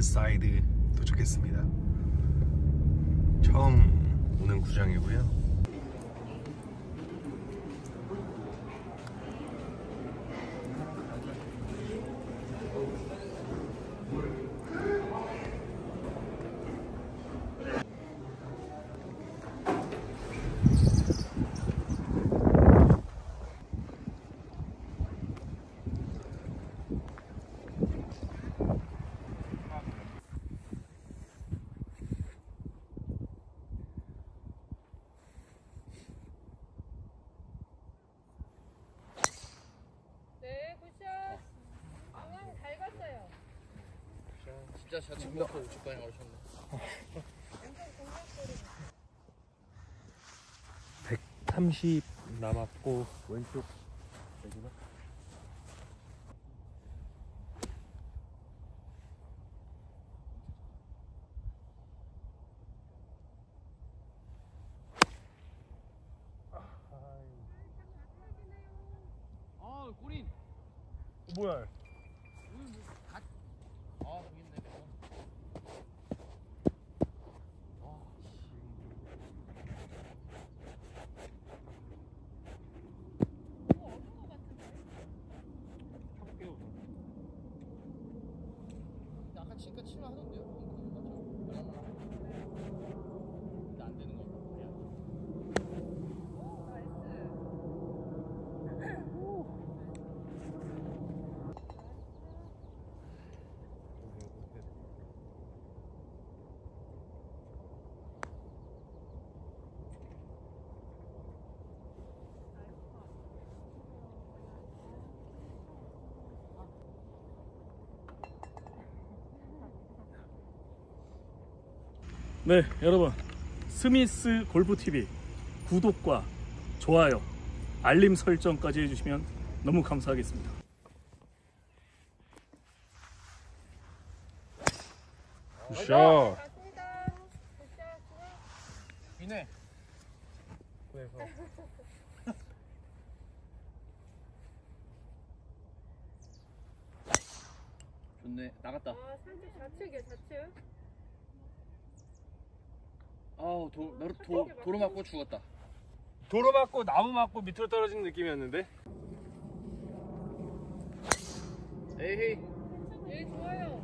레이크사이드 도착했습니다. 처음 오는 구장이고요. 진짜 저 지금부터 우측 방향 오셨네. 완전 공략거리. 130 남았고 왼쪽 여기나? 아, 꼬린. 뭐야? 아, 여기 있네. 아까 지금까지 치면 하던데요? 맞죠? 근데 안 되는 거 같아. 네, 여러분. 스미스 골프 TV 구독과 좋아요, 알림 설정까지 해주시면 너무 감사하겠습니다. 굿샷. 갔습니다. 굿샷. 비네. 좋네. 나갔다. 아, 살짝 좌측이야, 좌측. 아우, 도, 너, 도, 도로 맞고 죽었다. 도로 맞고 나무 맞고 밑으로 떨어지는 느낌이었는데 에이, 네, 좋아요.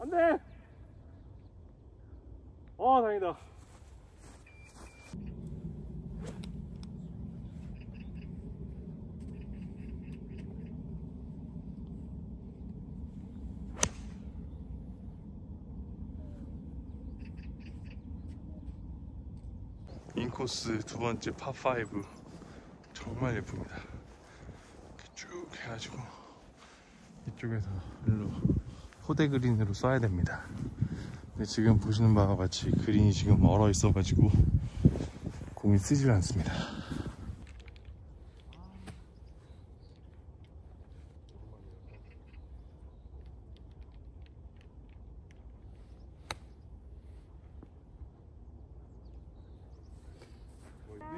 안돼. 어 다행이다. 코스 두 번째 파5 정말 예쁩니다. 쭉 해가지고 이쪽에서 일로 호대 그린으로 쏴야 됩니다. 근데 지금 보시는 바와 같이 그린이 지금 얼어 있어가지고 공이 쓰질 않습니다.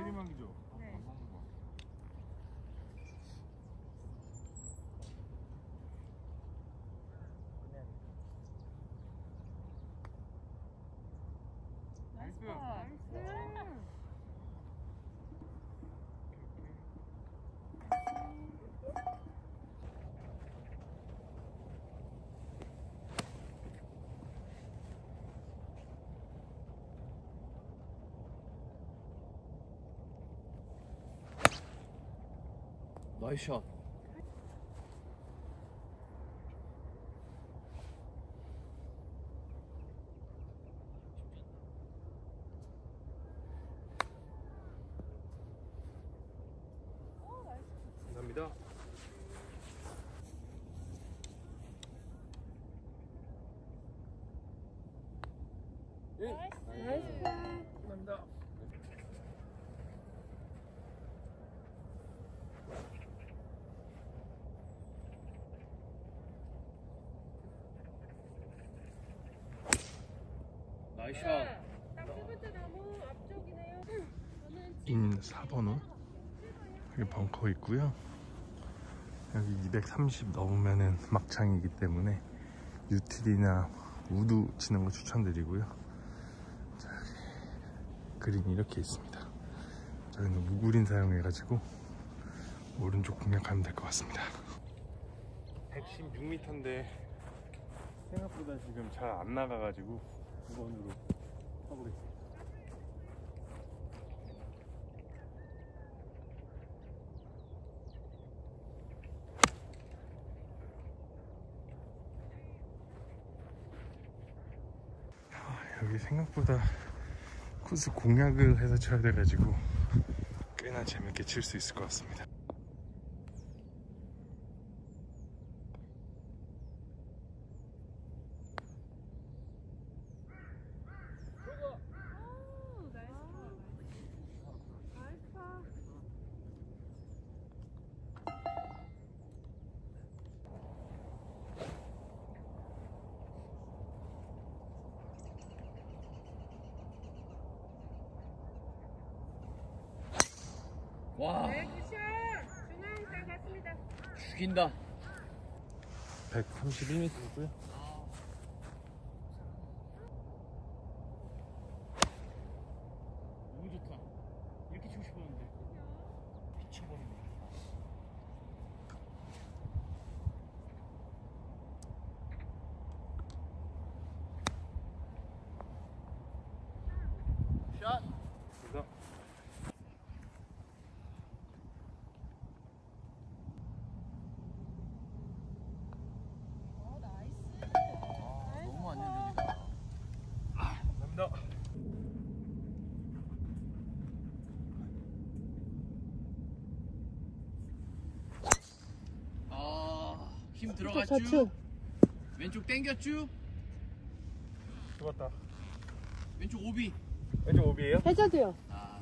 내리막이죠? 네. 나이스. 나이스. 나이스 샷. 감사합니다. 나이스. 감사합니다. nice 네. 번째 나무 앞쪽이네요. 저는 in 4번 홀 여기 벙커 있고요 여기 230 넘으면은 막창이기 때문에 util이나 우드 치는 거 추천드리고요. 자, 그린이 이렇게 있습니다. 저희는 우그린 사용해가지고 오른쪽 공략하면 될 것 같습니다. 116m인데 생각보다 지금 잘 안 나가가지고 2번으로 가보겠습니다 아, 여기 생각보다 코스 공략을 해서 쳐야 돼가지고 꽤나 재밌게 칠 수 있을 것 같습니다. 오, 나이스 파. 나이스 파. 와 네, 굿샷. 중앙 잘 갔습니다. 죽인다 131m고요. 너무 좋다. 이렇게 치고 싶었는데. 미쳐버리네. 샷 그래서 너무 안정적이다 감사합니다. 아 힘 들어갔쥬 왼쪽 땡겼쥬 죽었다. 왼쪽 오비 왼쪽 오비에요? 해저드요. 아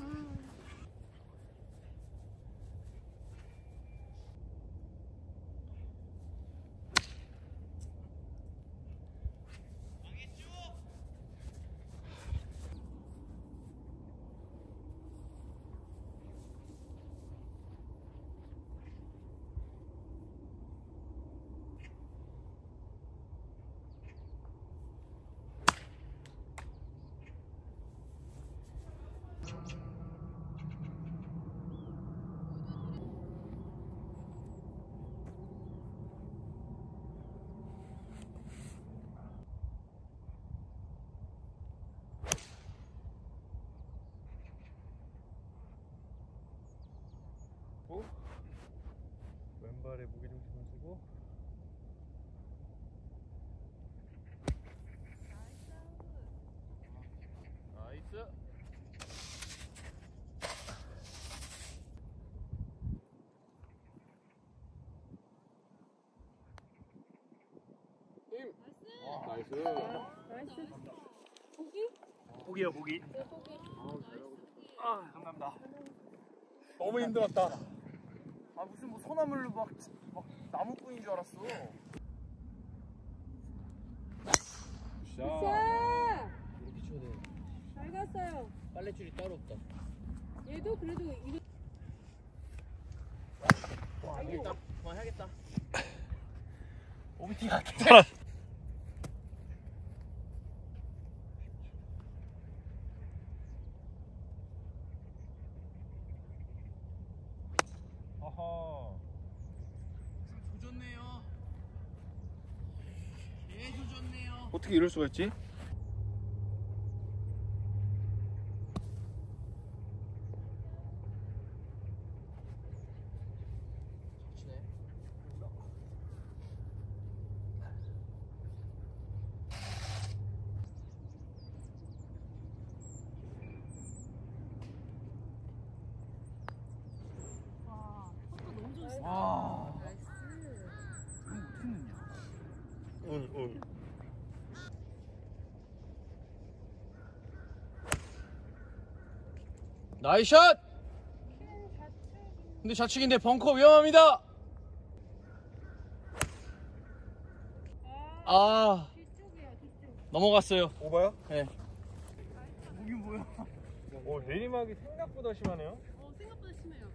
고 왼발에 무게중심을 주고 나이스 와 나이스 나이스. 고기? 보기야 보기. 네, 고기. 아 감사합니다. 너무 힘들었다. 아 무슨 뭐 소나물로 막, 막 나무꾼인 줄 알았어. 굿샷. 이렇게 쳐야 돼. 잘 갔어요. 빨래줄이 따로 없다. 얘도 그래도 이거 와 안 되겠다 그만 해야겠다. 오비티 갈게 아하. 조졌네요 예 조졌네요 이럴 수가 있지? 나이샷 근데 좌측인데 벙커 위험합니다 아. 넘어갔어요 오바야? 네 거기 뭐야? 오 내리막이 생각보다 심하네요. 어, 생각보다 심해요.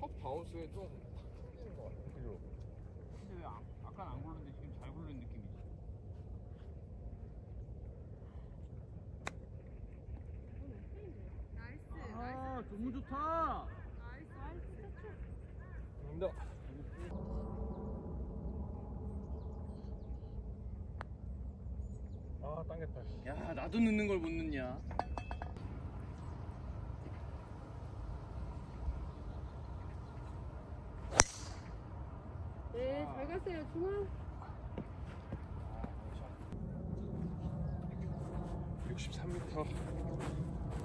첫 바운스에 좀탁 튀는 것 같아. 그죠? 근데 왜 아, 아까는 안 굴렀는데 지금 잘 굴른 느낌이지? Nice, 아 너무 좋다. Nice, nice, 터치. 감사합니다. 아 당겼다. 야 나도 넣는 걸 못 넣냐? 네, 잘 갔어요. 중앙. 63m.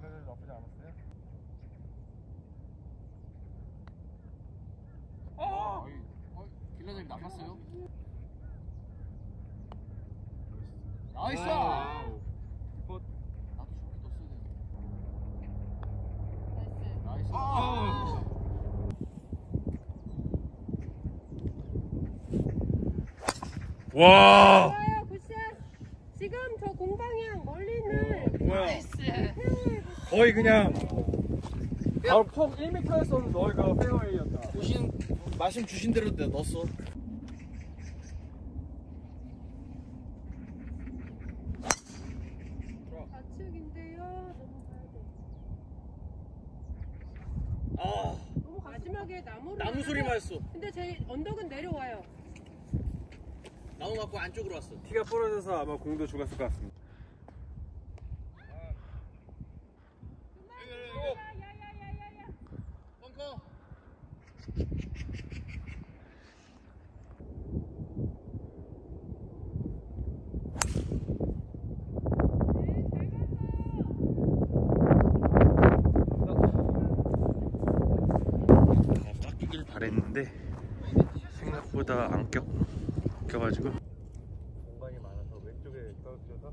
그래도 나쁘지 않았어요? 어! 어이, 어이, 길라장님 나갔어요? Nice! Wow. Good. 나도 저렇게 넣었어야 되는데. Nice. Nice. 와. 좋아요, good shot. 지금 저 공방향 멀리 있는 뭐야? 페어웨이 거의 그냥 바로 폭 1m였었는데 너희가 페어웨이였다. 보신, 말씀 주신 대로 내가 넣었어. 좌측인데요. 너무 가야 돼. 아, 너무 마지막에 나무를 나무 소리만 했어. 근데 제 언덕은 내려와요. 나무 맞고 안쪽으로 왔어. 티가 부러져서 아마 공도 죽었을 것 같습니다. 야야야야야. 벙커. 네, 잘 갔어. 어, 깎이길 바랬는데 생각보다 안 껴, 껴가지고 공간이 많아서 왼쪽에 떨어져서.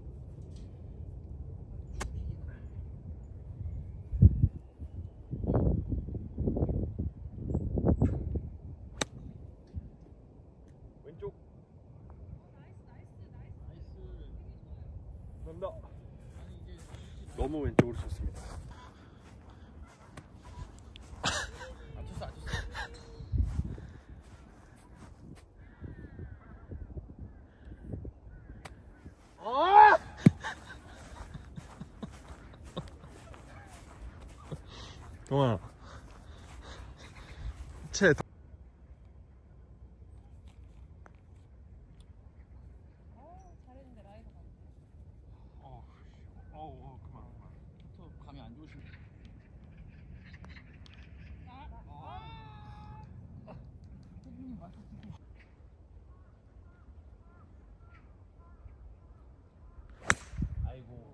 왼쪽. 감사합니다. 너무 왼쪽으로 쳤습니다 안 쳤어, 안 쳤어. 동아 채 잘했는데 라이브 가. 어, 어, 어, 그만, 그만. 또 감이 안 좋으신. 아이고.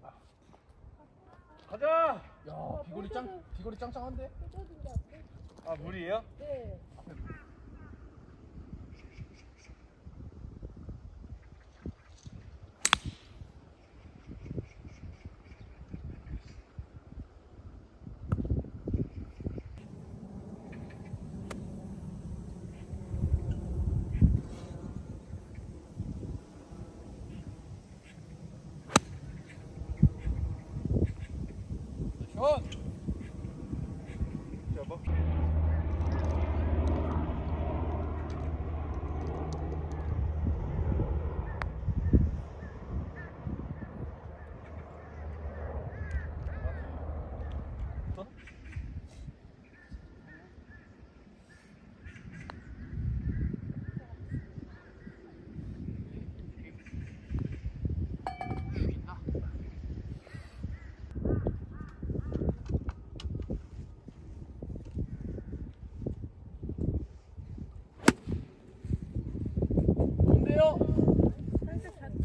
가자! 야, 비거리 짱, 비거리 짱짱한데? 아, 물이에요? 네. 샷! 잡아.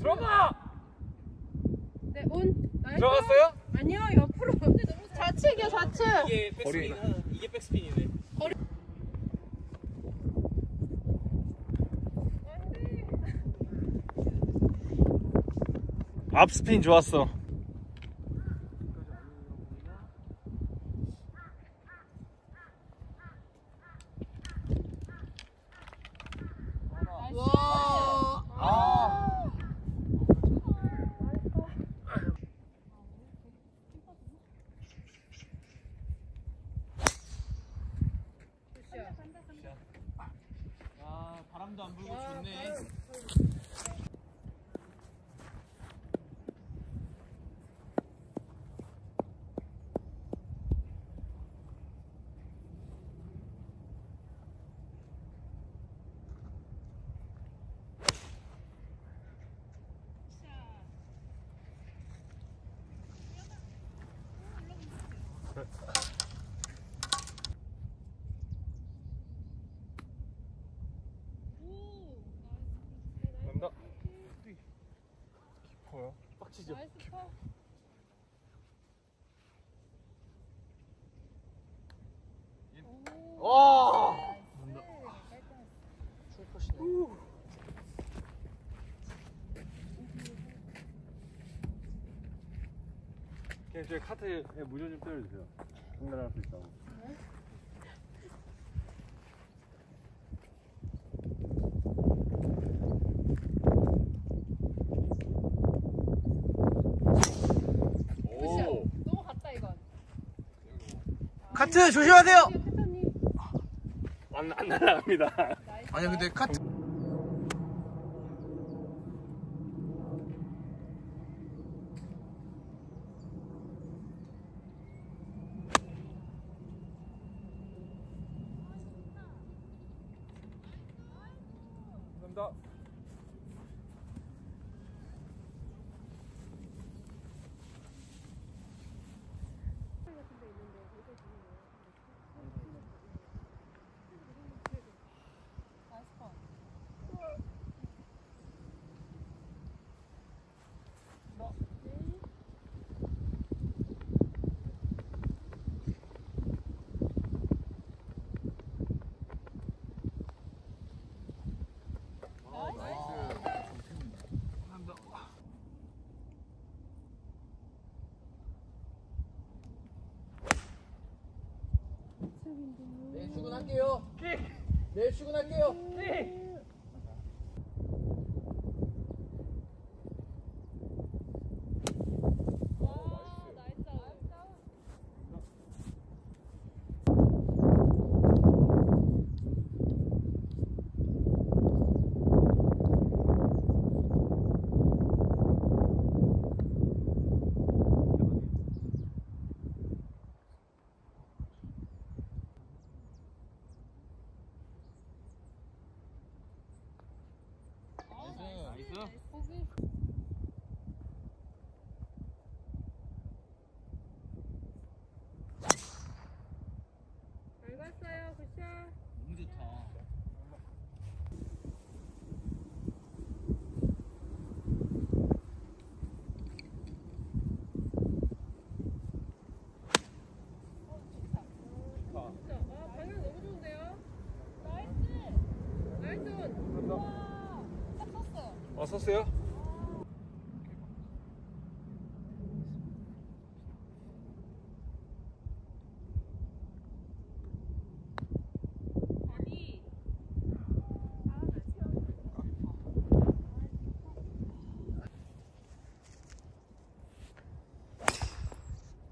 들어가! 네, on. Nice. 들어갔어요? 아니요, 옆으로. 좌측이요, 좌측. 이게 백스핀 하나, 이게 백스핀이네. 앞스핀 좋았어. 와. 아. 아, 바람도 안 불고 좋네. 간다. 빡치죠? 나이스 파. 저희 카트에 무전 좀 때려주세요. 장난할 수 있다고. 굿샷. 너무 갔다, 이건. 카트 조심하세요! 패턴님. 안, 안 날아갑니다. 아니 근데 카트 감사합니다. 나이스 파. 내일 출근할게요. 내일 출근할게요. 와, 나이스 아웃. 나이스. 보기. 잘 갔어요, 굿샷. 너무 좋다. 진짜. 아, 방향 너무 좋은데요? 나이스. 나이스 온. 와, 딱 섰 어, 섰어요? 아니.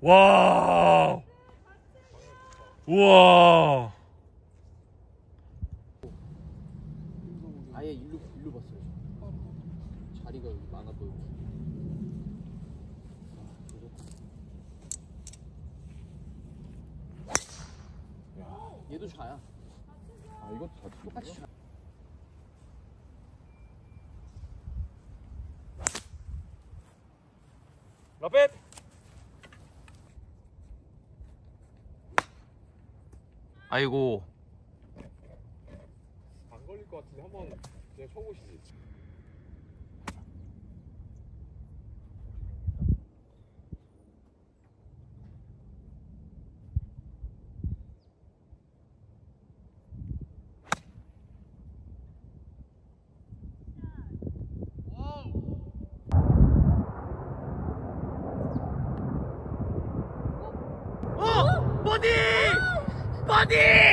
와. 우와. 아예 일로 일로 봤어요. 자리가 여기 많아 보이고. 얘도 좌야. 아 이것도 좌. 똑같이 좌. 라펫. 아이고. 안 걸릴 것 같은데 한번 그냥 쳐보시지. Daddy!